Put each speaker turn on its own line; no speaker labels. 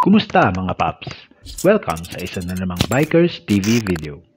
Kumusta mga paps? Welcome sa isa na namang Bikers TV video.